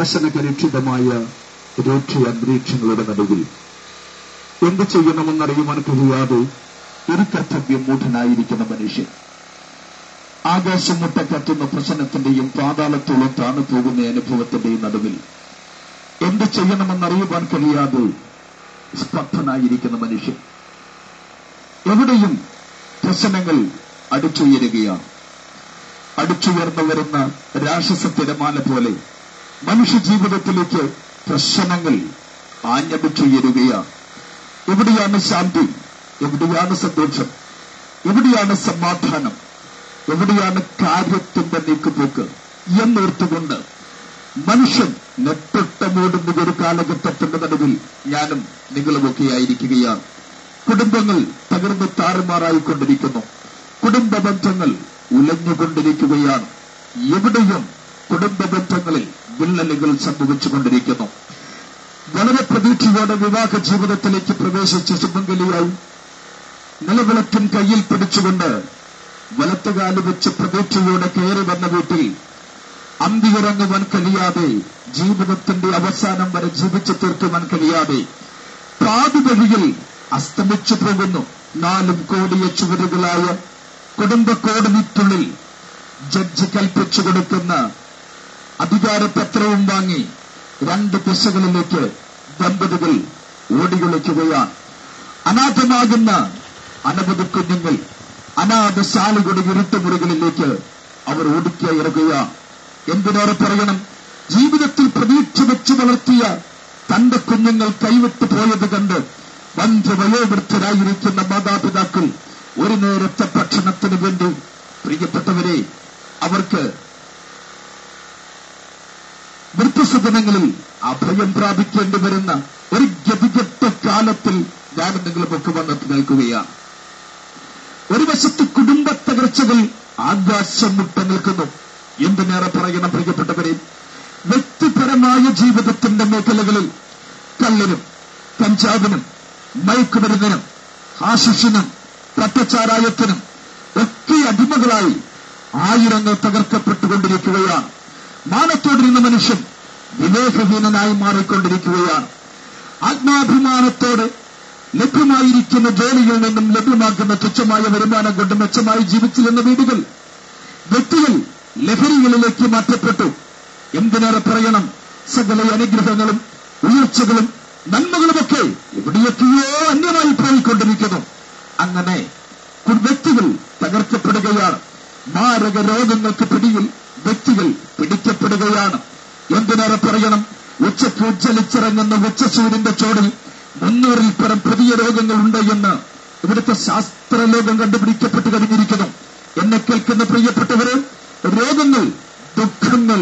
പ്രശ്നകലുഷിതമായ രൂക്ഷ അന്തരീക്ഷങ്ങളുടെ നടുവിൽ എന്ത് ചെയ്യണമെന്നറിയുവാൻ കഴിയാതെ ഒരു കർത്തവ്യം മൂഢനായിരിക്കുന്ന മനുഷ്യൻ ആകാശം മുട്ടക്കത്തുന്ന പ്രശ്നത്തിന്റെയും പാതാളത്തോളം താണു പോകുന്ന അനുഭവത്തിന്റെയും നടുവിൽ എന്ത് ചെയ്യണമെന്നറിയുവാൻ കഴിയാതെ സ്തബ്ധനായിരിക്കുന്ന മനുഷ്യൻ എവിടെയും പ്രശ്നങ്ങൾ അടിച്ചുയരുകയാണ്. അടിച്ചുയർന്നു വരുന്ന രാക്ഷസ തിരമാല പോലെ മനുഷ്യ ജീവിതത്തിലേക്ക് പ്രശ്നങ്ങൾ ആഞ്ഞടിച്ചുയരുകയാണ് എവിടെയാണ് ശാന്തി എവിടെയാണ് സന്തോഷം എവിടെയാണ് സമാധാനം എവിടെയാണ് കാര്യത്തിന്റെ നീക്കുപോക്ക് എന്നോർത്തുകൊണ്ട് മനുഷ്യൻ നെട്ടിട്ടമോടുന്ന ഒരു കാലഘട്ടത്തിന്റെ നടുവിൽ ഞാനും നിങ്ങളുമൊക്കെ ആയിരിക്കുകയാണ് കുടുംബങ്ങൾ തകർന്ന് താറുമാറായിക്കൊണ്ടിരിക്കുന്നു. കുടുംബ ബന്ധങ്ങൾ ഉലഞ്ഞുകൊണ്ടിരിക്കുകയാണ്. എവിടെയും കുടുംബ ബന്ധങ്ങളിൽ വിള്ളലുകൾ സംഭവിച്ചുകൊണ്ടിരിക്കുന്നു. വളരെ പ്രതീക്ഷയോടെ വിവാഹ ജീവിതത്തിലേക്ക് പ്രവേശിച്ച ശുഭംഗലിയായി നിലവിളക്കും കയ്യിൽ പിടിച്ചുകൊണ്ട് വലത്തുകാൽ വെച്ച് പ്രതീക്ഷയോടെ കയറി വന്ന വീട്ടിൽ അന്തിയിറങ്ങുവാൻ കഴിയാതെ ജീവിതത്തിന്റെ അവസാനം വരെ ജീവിച്ചു തീർക്കുവാൻ കഴിയാതെ പാതുവഴിയിൽ അസ്തമിച്ചു പോകുന്നു. നാലും കോടിയ ചുവരുകളായ കുടുംബ കോടതിക്കുള്ളിൽ ജഡ്ജി കൽപ്പിച്ചു കൊടുക്കുന്ന അധികാരപത്രവും വാങ്ങി രണ്ട് ദിശകളിലേക്ക് ദമ്പതികൾ ഓടിയൊളിക്കുകയാണ് അനാഥമാകുന്ന അനവധി കുഞ്ഞുങ്ങൾ അനാഥശാലികളുടെ ഇരുട്ടുമുറികളിലേക്ക് അവർ ഓടിക്കയറുകയാണ് എന്തിനേറെ പറയണം? ജീവിതത്തിൽ പ്രതീക്ഷ വെച്ച് വളർത്തിയ തന്റെ കുഞ്ഞുങ്ങൾ കൈവിട്ടു പോയത് കണ്ട് വന്ധവയോവൃദ്ധരായിരിക്കുന്ന മാതാപിതാക്കൾ ഒരു നേരത്തെ ഭക്ഷണത്തിന് വേണ്ടി പ്രിയപ്പെട്ടവരെ അവർക്ക് വൃദ്ധസദനങ്ങളിൽ അഭയം പ്രാപിക്കേണ്ടി വരുന്ന ഒരു ഗതികെട്ട കാലത്തിൽ ഞാൻ നിങ്ങളുമൊക്കെ വന്നിട്ട് നിൽക്കുകയാണ്. ഒരു വശത്ത് കുടുംബ തകർച്ചകൾ ആകാശം മുട്ട നിൽക്കുന്നു. എന്തിനേറെ പറയണം പ്രിയപ്പെട്ടവരെ? വ്യക്തിപരമായ ജീവിതത്തിന്റെ മേഖലകളിൽ കല്ലിനും കഞ്ചാവിനും മയക്കുമരുന്നിനും ആശിഷിനും പട്ടച്ചാരായത്തിനും ഒക്കെ അടിമകളായി ആയിരങ്ങൾ തകർക്കപ്പെട്ടുകൊണ്ടിരിക്കുകയാണ്. മാനത്തോടിരുന്ന മനുഷ്യൻ വിവേകഹീനനായി മാറിക്കൊണ്ടിരിക്കുകയാണ്. ആത്മാഭിമാനത്തോടെ ലഭ്യമായിരിക്കുന്ന ജോലിയിൽ നിന്നും ലഭ്യമാക്കുന്ന തുച്ഛമായ വരുമാനം കൊണ്ട് മെച്ചമായി ജീവിച്ചിരുന്ന വീടുകൾ വ്യക്തികൾ ലഹരികളിലേക്ക് മാറ്റപ്പെട്ടു. എന്തിനേറെ പറയണം? സകല അനുഗ്രഹങ്ങളും ഉയർച്ചകളും നന്മകളുമൊക്കെ എവിടെയൊക്കെയോ അന്യമായി പോയിക്കൊണ്ടിരിക്കുന്നു. അങ്ങനെ വ്യക്തികൾ തകർക്കപ്പെടുകയാണ്. മാരക രോഗങ്ങൾക്ക് പിടിയിൽ വ്യക്തികൾ പിടിക്കപ്പെടുകയാണ്. എന്തിനേറെ പറയണം? ഉച്ചയ്ക്ക് ഉജ്ജലിച്ചിറങ്ങുന്ന ഉച്ചസൂര്യന്റെ ചോടിൽ മുന്നൂറിൽ പരം പുതിയ രോഗങ്ങളുണ്ട് എന്ന് ഇവിടുത്തെ ശാസ്ത്രലോകം കണ്ടുപിടിക്കപ്പെട്ട് കഴിഞ്ഞിരിക്കുന്നു. എന്നെ കേൾക്കുന്ന പ്രിയപ്പെട്ടവരെ രോഗങ്ങൾ ദുഃഖങ്ങൾ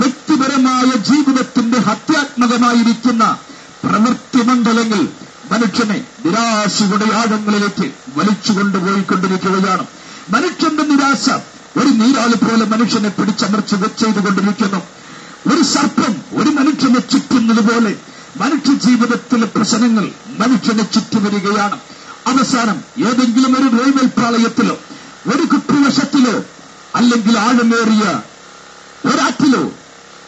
വ്യക്തിപരമായ ജീവിതത്തിന്റെ ഹത്യാത്മകമായിരിക്കുന്ന പ്രവൃത്തി മണ്ഡലങ്ങൾ മനുഷ്യനെ നിരാശയുടെ ആഴങ്ങളിലേക്ക് വലിച്ചുകൊണ്ട് പോയിക്കൊണ്ടിരിക്കുകയാണ്. മനുഷ്യന്റെ നിരാശ ഒരു നീരാളി പോലെ മനുഷ്യനെ പിടിച്ചമർച്ച് ചെയ്തുകൊണ്ടിരിക്കുന്നു. ഒരു സർപ്പം ഒരു മനുഷ്യനെ ചുറ്റുന്നത് പോലെ മനുഷ്യ ജീവിതത്തിലെ പ്രശ്നങ്ങൾ മനുഷ്യനെ ചുറ്റുവരികയാണ് അവസാനം ഏതെങ്കിലും ഒരു റെയിൽവേ പ്രളയത്തിലോ ഒരു കുപ്പിവശത്തിലോ അല്ലെങ്കിൽ ആഴമേറിയ ഒരാറ്റിലോ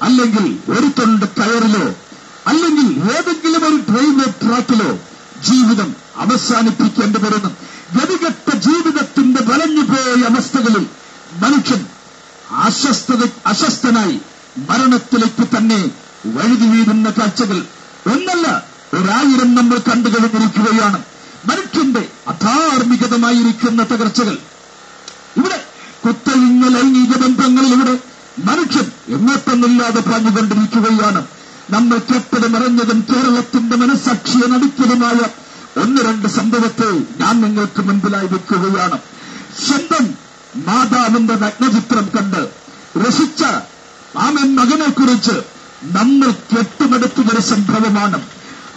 അല്ലെങ്കിൽ ഒരു തൊണ്ട് കയറിലോ അല്ലെങ്കിൽ ഏതെങ്കിലും ഒരു റെയിൽവേ ട്രാക്കിലോ ജീവിതം അവസാനിപ്പിക്കേണ്ടി വരുന്നു ഗതികെട്ട ജീവിതത്തിന്റെ വലഞ്ഞുപോയ അവസ്ഥകളിൽ മനുഷ്യൻ അസ്വസ്ഥത അസ്വസ്ഥനായി മരണത്തിലേക്ക് തന്നെ വഴുതി വീഴുന്ന കാഴ്ചകൾ ഒന്നല്ല ഒരായിരം നമ്മൾ കണ്ടു കഴിഞ്ഞിരിക്കുകയാണ്. മനുഷ്യന്റെ അധാർമികതമായിരിക്കുന്ന തകർച്ചകൾ. ഇവിടെ കുത്തഴിഞ്ഞ ലൈംഗിക ബന്ധങ്ങളിലൂടെ മനുഷ്യൻ എങ്ങോട്ടൊന്നില്ലാതെ പറഞ്ഞുകൊണ്ടിരിക്കുകയാണ്. നമ്മൾ കേട്ടതും അറിഞ്ഞതും കേരളത്തിന്റെ മനസാക്ഷിയെ നടിക്കലുമായ ഒന്ന് രണ്ട് സംഭവത്തെ ഞാൻ നിങ്ങൾക്ക് മുൻപിലായി വെക്കുകയാണ്. സ്വന്തം മാതാവിന്റെ നഗ്നചിത്രം കണ്ട് രസിച്ച ആമൻ മകനെ കുറിച്ച് നമ്മൾ കെട്ടുമെടുത്തുന്നൊരു സംഭവമാണ്.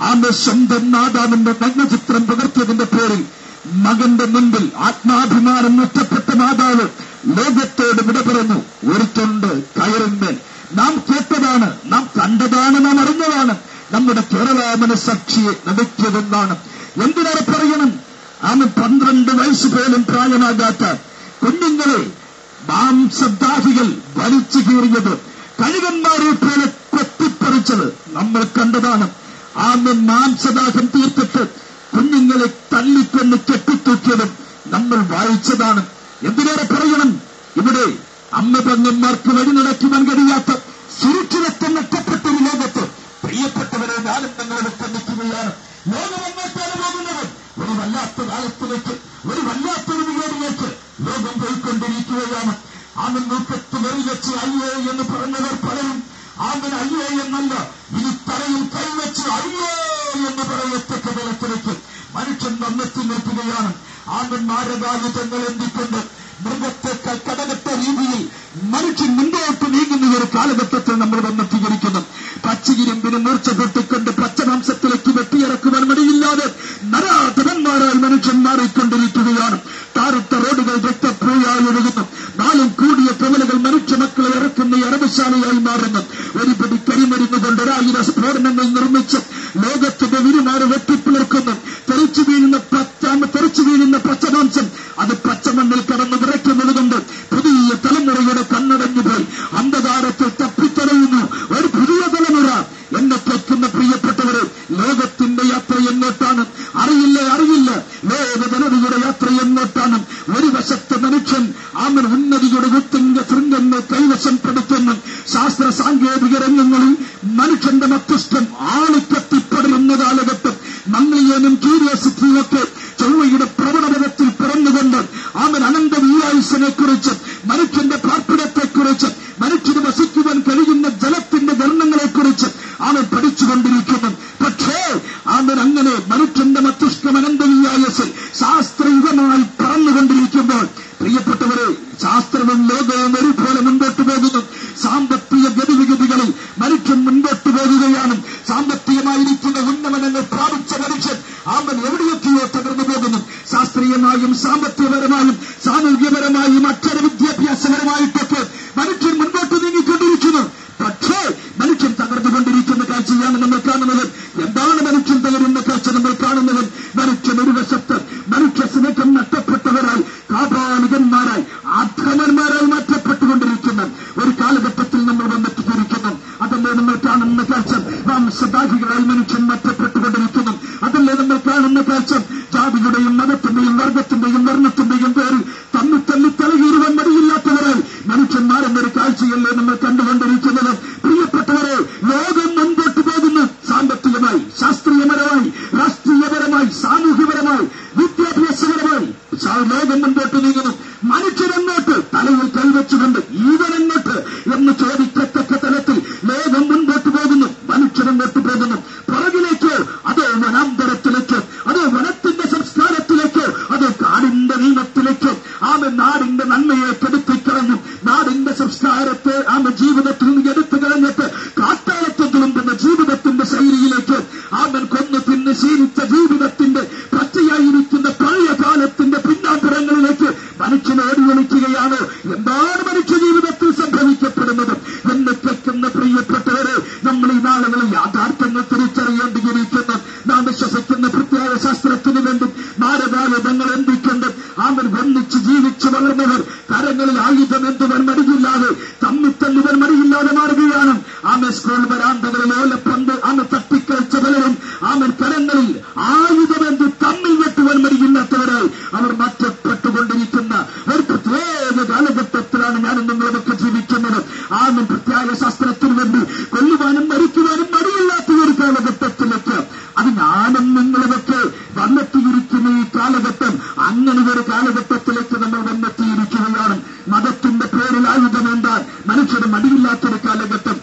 ആമ സ്വന്തം മാതാവിന്റെ നഗ്നചിത്രം പകർത്തിയതിന്റെ പേരിൽ മകന്റെ മുൻപിൽ ആത്മാഭിമാനം നഷ്ടപ്പെട്ട മാതാവ് ലോകത്തോട് വിട പറഞ്ഞു ഒരു തൊണ്ട് കയറിന്മേൽ. നാം കേട്ടതാണ് നാം കണ്ടതാണ് നാം അറിഞ്ഞതാണ്. നമ്മുടെ കേരള സാക്ഷിയെ നടത്തിയതെന്നാണ് എന്തിനേറെ പറയണം? ആമ പന്ത്രണ്ട് വയസ്സ് പോലും പ്രായമാകാത്ത കുഞ്ഞുങ്ങളെ മാംസദാഹികൾ വലിച്ചു കീറിയത് കഴുകന്മാരെ പോലെ കൊത്തിപ്പറിച്ചത് നമ്മൾ കണ്ടതാണ് ആന്ന് മാംസദാഹം തീർത്തിട്ട് കുഞ്ഞുങ്ങളെ തല്ലിക്കൊന്ന് കെട്ടിത്തൂക്കിയതും നമ്മൾ വായിച്ചതാണ്. എന്തിനേറെ പറയണം? ഇവിടെ അമ്മ പെങ്ങന്മാർക്ക് വഴി നടക്കുവാൻ കഴിയാത്ത സുരക്ഷിതത്വം നഷ്ടപ്പെട്ട ഒരു ലോകത്ത് പ്രിയപ്പെട്ടവരെ ഞാനും നിങ്ങളൊക്കെ നിൽക്കുകയാണ് ലോകം അങ്ങോട്ടാണ് പോകുന്നത് ഒരു വല്ലാത്ത കാലത്തിലേക്ക് ഒരു വല്ലാത്ത വിധികളിലേക്ക് ലോകം പോയിക്കൊണ്ടിരിക്കുകയാണ്. അവൻ മുഖത്ത് വെറിവെച്ച് അയ്യോ എന്ന് പറഞ്ഞവർ പലരും അവൻ അയ്യോ എന്നല്ല ഇനി തലയിൽ കൈവച്ച് അയ്യോ എന്ന് പറയത്തക്ക തലത്തിലേക്ക് മനുഷ്യൻ വന്നെത്തി നിർത്തുകയാണ്. അവൻ മാരകായുധങ്ങൾ എന്തിക്കൊണ്ട് മൃഗത്തെ കടകട്ട രീതിയിൽ മനുഷ്യൻ മുന്നോട്ട് നീങ്ങുന്ന ഒരു കാലഘട്ടത്തിൽ നമ്മൾ വന്നെത്തിയിരിക്കുന്നു. പച്ചയിരുമ്പിന് മൂർച്ച പൊട്ടിക്കൊണ്ട് പച്ചമാംസത്തിലേക്ക് വെട്ടിയിറക്കുവാൻ മടിയില്ലാതെ നരാധനന്മാരാൽ മനുഷ്യൻ മാറിക്കൊണ്ടിരിക്കുകയാണ്. താരത്ത റോഡുകൾ രക്തപ്പൂയായി ഒഴുകുന്നു. നാലും ഇറക്കുന്ന മാറുന്നത് മാറുന്നു. ഒരു പിടി കരിമരുന്ന് കൊണ്ട് ഒരായിരം സ്ഫോടനങ്ങൾ നിർമ്മിച്ച് ലോകത്തിന്റെ മംഗളിയനും ക്യൂരിയോസിറ്റിയും ഒക്കെ ചൊവ്വയുടെ പ്രവണപഥത്തിൽ പിറന്നുകൊണ്ട് അവൻ അനന്ത വീരായുസിനെ കുറിച്ച് മനുഷ്യന്റെ പാർപ്പിടത്തെക്കുറിച്ച് മനുഷ്യന് വസിക്കുവാൻ കഴിയുന്ന ജലത്തിന്റെ വർണങ്ങളെക്കുറിച്ച് അവൻ പഠിച്ചുകൊണ്ടിരിക്കുന്നു. പക്ഷേ അവൻ അങ്ങനെ മനുഷ്യന്റെ മസ്തിഷ്കം അനന്ത വീരായുസിൽ ശാസ്ത്രയുഗമായി പറന്നുകൊണ്ടിരിക്കുമ്പോൾ. പ്രിയപ്പെട്ടവരെ ശാസ്ത്രവും ലോകവും ഒരുപോലെ മുൻപോട്ട് പോകുന്നു സാമ്പത്തിക ഗതിവിഗതികളിൽ മനുഷ്യൻ മുൻപോട്ട് പോകുകയാണ് സാമ്പത്തികമായിരിക്കുന്ന ഉന്നമനങ്ങൾ പ്രാപിച്ച മനുഷ്യൻ അവൻ എവിടെയൊക്കെയോ തകർന്നു പോകുന്നു ശാസ്ത്രീയമായും സാമ്പത്തികപരമായും സാമൂഹ്യപരമായും അക്ഷര വിദ്യാഭ്യാസപരമായിട്ടൊക്കെ മനുഷ്യൻ മുൻപോട്ട് നീങ്ങിക്കൊണ്ടിരിക്കുന്നു പക്ഷേ മനുഷ്യൻ തകർന്നുകൊണ്ടിരിക്കുന്ന കാഴ്ചയാണ് നമ്മൾ കാണുന്നത് എന്താണ് മനുഷ്യൻ തകരുന്ന കാഴ്ച നമ്മൾ കാണുന്നത് മനുഷ്യൻ ഒരു വശത്ത് മനുഷ്യ സ്നേഹം നഷ്ടപ്പെട്ടവരായി കാപാലികന്മാരായി അധമന്മാരായി മാറ്റപ്പെട്ടുകൊണ്ടിരിക്കുന്ന ഒരു കാലഘട്ടത്തിൽ നമ്മൾ വന്നെത്തിയിരിക്കുന്നു അതല്ലേ നമ്മൾ കാണുന്ന കാഴ്ച നാം വംശദാഹികളായി മനുഷ്യൻ മാറ്റപ്പെട്ടുകൊണ്ടിരിക്കുന്നു അതല്ലേ നമ്മൾ കാണുന്ന കാഴ്ച ജാതിയുടെയും മതത്തിന്റെയും വർഗത്തിന്റെയും വർണത്തിന്റെയും പേരിൽ തമ്മി തല്ലി തലകീറുവാൻ മടിയില്ലാത്തവരായി മനുഷ്യന്മാരെന്നൊരു കാഴ്ചയല്ലേ നമ്മൾ കണ്ടുകൊണ്ടിരിക്കുന്നത് പ്രിയപ്പെട്ടവരെ ലോകം മുൻപോട്ട് പോകുന്നു സാമ്പത്തികമായി ശാസ്ത്രീയപരമായി രാഷ്ട്രീയപരമായി സാമൂഹ്യപരമായി വിദ്യാഭ്യാസപരമായി ലോകം മുൻപോട്ട് നീങ്ങുന്നു മനുഷ്യരെങ്ങോട്ട് തലയിൽ കൈവച്ചുകൊണ്ട് ഈവനെങ്ങോട്ട് എന്ന് ചോദിക്കത്തക്ക തലത്തിൽ ലോകം മുൻപോട്ട് പോകുന്നു മനുഷ്യരെങ്ങോട്ട് പോകുന്നു പുറകിലേക്കോ അതോ വനാന്തരത്തിലേക്കോ അതോ വനത്തിന്റെ സംസ്കാരത്തിലേക്കോ അതോ കാടിന്റെ നിയമത്തിലേക്കോ ആമ നാടിന്റെ നന്മയെ കെടുത്തിക്കളഞ്ഞു നാടിന്റെ സംസ്കാരത്തെ ആമ ജീവിതത്തിൽ നിന്ന് എടുത്തു കളഞ്ഞിട്ട് കാട്ടാളത്തെ തുളുമ്പുന്ന ജീവിതത്തിന്റെ ശൈലിയിലേക്ക് ആമൻ കൊന്നു തിന്ന് ശീലിച്ച ജീവിതത്തിന്റെ പച്ചയായിരിക്കുന്ന പഴയ കാലത്തിന്റെ പിന്നാമ്പുറങ്ങളിലേക്ക് മനുഷ്യൻ ഓടിയൊളിക്കുകയാണ് എന്താണ് മനുഷ്യ ജീവിതത്തിൽ സംഭവിക്കപ്പെടുന്നത് എന്ന് കേൾക്കുന്ന പ്രിയപ്പെട്ടവരെ നമ്മൾ ഈ നാളുകളിൽ യാഥാർത്ഥ്യങ്ങൾ തിരിച്ചറിയേണ്ടിയിരിക്കുന്നു നാം വിശ്വസിക്കുന്ന പ്രത്യേക ശാസ്ത്രത്തിന് വേണ്ടി മാരകായുധങ്ങൾ എന്തിക്കൊണ്ട് അവൻ ഒന്നിച്ച് ജീവിച്ചു വളർന്നവർ കരങ്ങളിൽ ആയുധം എന്തുവൻ മടിയില്ലാതെ തമ്മിത്തല്ലുവൻ മടിയില്ലാതെ മാറുകയാണ് സ്കൂൾ വരാന്തകളിൽ ഓലപ്പന്ത് അന്ന് തട്ടിക്കളിച്ച പലരും ആമൻ കരങ്ങളിൽ ആയുധമെന്ത് തമ്മിൽ വെട്ടുവാൻ അവർ മാറ്റപ്പെട്ടുകൊണ്ടിരിക്കുന്ന ഒരു പ്രത്യേക കാലഘട്ടത്തിലാണ് ഞാൻ നിങ്ങളൊക്കെ ജീവിക്കുന്നത്. ആമൻ പ്രത്യേക ശാസ്ത്രത്തിന് വേണ്ടി കൊല്ലുവാനും മരിക്കുവാനും മടിയില്ലാത്ത ഒരു കാലഘട്ടത്തിലേക്ക് അത് ഞാനും നിങ്ങളുമൊക്കെ വന്നെത്തിയിരിക്കുന്ന ഈ കാലഘട്ടം അങ്ങനെ ഒരു കാലഘട്ടത്തിലേക്ക് നമ്മൾ വന്നെത്തിയിരിക്കുകയാണ്. മതത്തിന്റെ പേരിൽ ആയുധമെന്താൻ മനുഷ്യന് മടിയില്ലാത്തൊരു കാലഘട്ടം.